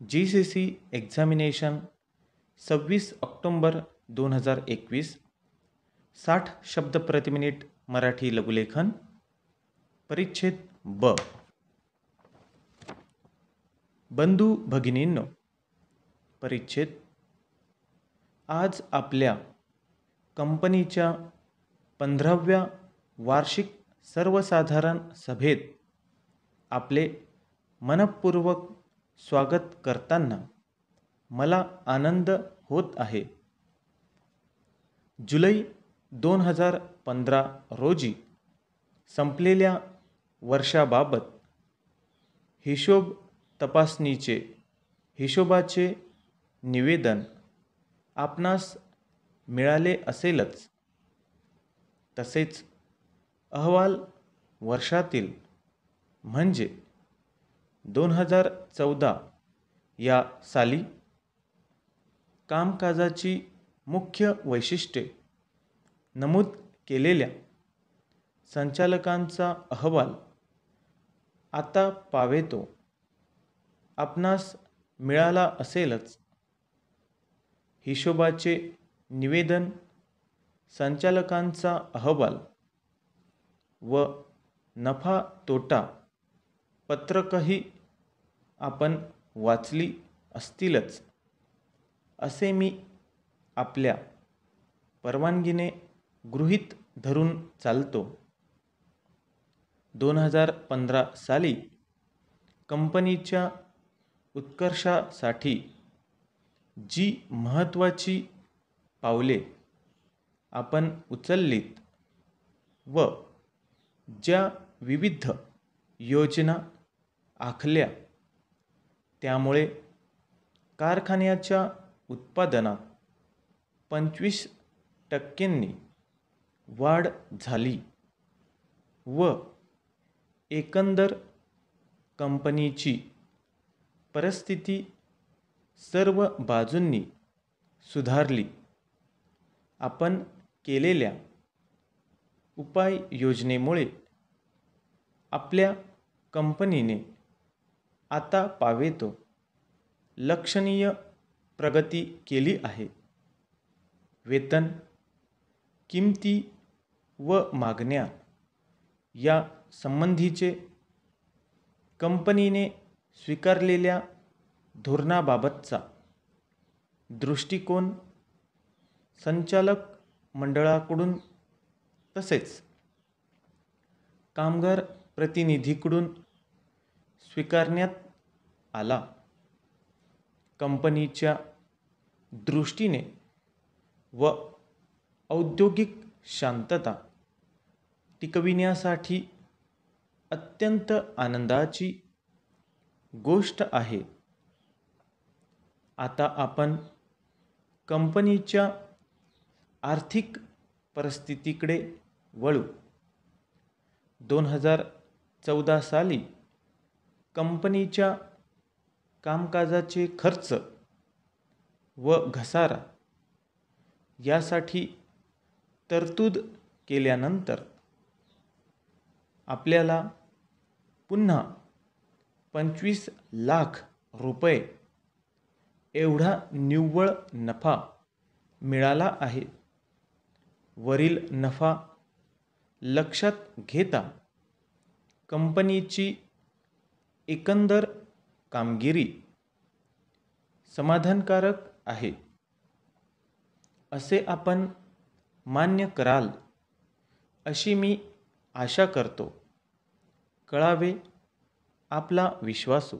जी C C examination सव्वीस ऑक्टोंबर दोन हजार एकवीस साठ शब्द प्रति मिनिट मराठी लघुलेखन परिच्छेद ब. बंधू भगिनींनो परिच्छेद. आज आपल्या कंपनीच्या पंधराव्या वार्षिक सर्वसाधारण सभेत आपले मनपूर्वक स्वागत करताना मला आनंद होत आहे. जुलै दोन हजार पंधरा रोजी संपलेल्या वर्षाबाबत हिशोब तपासणीचे हिशोबाचे निवेदन आपणास मिळाले असेलच. तसेच अहवाल वर्षातील म्हणजे दोन हजार चौदा या साली कामकाजाची मुख्य वैशिष्ट्ये नमूद केलेल्या संचालकांचा अहवाल आता पावेतो. आपणास मिळाला असेलच. हिशोबाचे निवेदन संचालकांचा अहवाल व नफा तोटा पत्रकही आपण वाचली असतीलच असे मी आपल्या परवानगीने गृहीत धरून चालतो. दोन हजार पंधरा साली कंपनीच्या उत्कर्षासाठी जी महत्त्वाची पावले आपण उचललीत व ज्या विविध योजना आखल्या त्यामुळे कारखान्याच्या उत्पादनात पंचवीस टक्क्यांनी वाढ झाली व एकंदर कंपनीची परिस्थिती सर्व बाजूंनी सुधारली. आपण केलेल्या उपाययोजनेमुळे आपल्या कंपनीने आता पावेतो. लक्षणीय प्रगती केली आहे. वेतन किंमती व मागण्या या संबंधीचे कंपनीने स्वीकारलेल्या धोरणाबाबतचा दृष्टिकोन संचालक मंडळाकडून तसेच कामगार प्रतिनिधीकडून स्वीकारण्यात आला. कंपनीच्या दृष्टीने व औद्योगिक शांतता टिकविण्यासाठी अत्यंत आनंदाची गोष्ट आहे. आता आपण कंपनीच्या आर्थिक परिस्थितीकडे वळू. दोन हजार चौदा साली कंपनीच्या कामकाजाचे खर्च व घसारा यासाठी तरतूद केल्यानंतर आपल्याला पुन्हा पंचवीस लाख रुपये एवढा निव्वळ नफा मिळाला आहे. वरील नफा लक्षात घेता कंपनीची एकंदर कामगिरी समाधानकारक आहे. असे आपण मान्य कराल अशी मी आशा करतो. कळावे आपला विश्वासू.